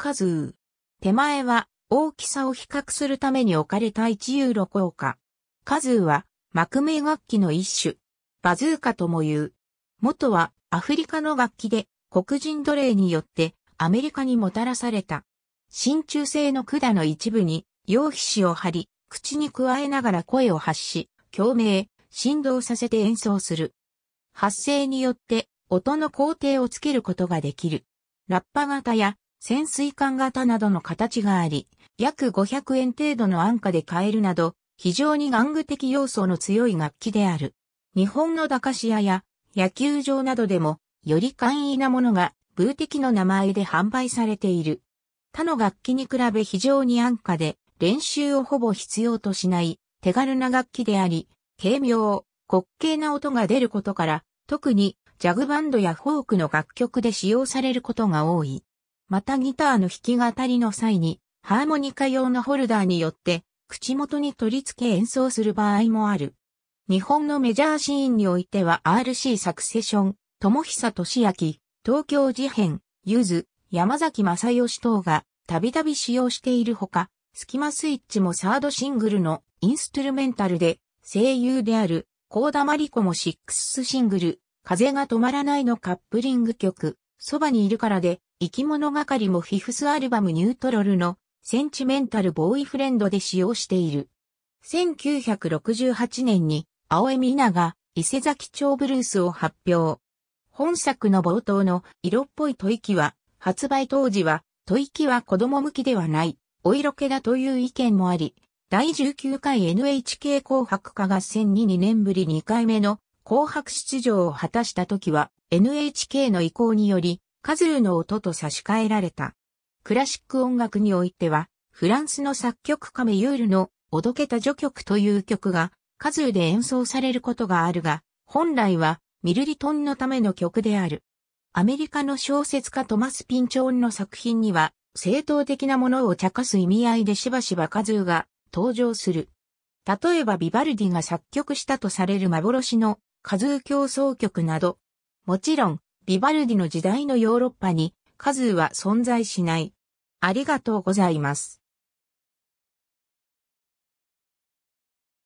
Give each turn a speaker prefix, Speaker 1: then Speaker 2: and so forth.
Speaker 1: カズー。手前は大きさを比較するために置かれた1ユーロ硬貨。カズーは幕名楽器の一種。バズーカとも言う。元はアフリカの楽器で黒人奴隷によってアメリカにもたらされた。真鍮製の管の一部に陽皮紙を貼り、口に加えながら声を発し、共鳴、振動させて演奏する。発声によって音の工程をつけることができる。ラッパ型や潜水艦型などの形があり、約500円程度の安価で買えるなど、非常に玩具的要素の強い楽器である。日本の駄菓子屋や野球場などでも、より簡易なものが、ブー的の名前で販売されている。他の楽器に比べ非常に安価で、練習をほぼ必要としない手軽な楽器であり、軽妙、滑稽な音が出ることから、特にジャグバンドやフォークの楽曲で使用されることが多い。またギターの弾き語りの際に、ハーモニカ用のホルダーによって口元に取り付け演奏する場合もある。日本のメジャーシーンにおいては RC サクセション、友久俊明、東京事変、ゆず、山崎正義等がたびたび使用しているほか、スキマスイッチもサードシングルのインストゥルメンタルで声優であるコーダマリコもシックスシングル、風が止まらないのカップリング曲、そばにいるからで、生き物係もフィフスアルバムニュートロルのセンチメンタルボーイフレンドで使用している。1968年に青江美奈が伊勢崎町ブルースを発表。本作の冒頭の色っぽい吐息は発売当時は吐息は子供向きではない、お色気だという意見もあり、第19回 NHK 紅白歌合戦に2年ぶり2回目の紅白出場を果たした時は NHK の意向により、カズーの音と差し替えられた。クラシック音楽においては、フランスの作曲家メユールのおどけた序曲という曲が、カズーで演奏されることがあるが、本来はミルリトンのための曲である。アメリカの小説家トマス・ピンチョーンの作品には、正当的なものを茶化す意味合いでしばしばカズーが登場する。例えばビバルディが作曲したとされる幻のカズー競争曲など、もちろん、ビバルディの時代のヨーロッパに、カズーは存在しない。ありがとうございます。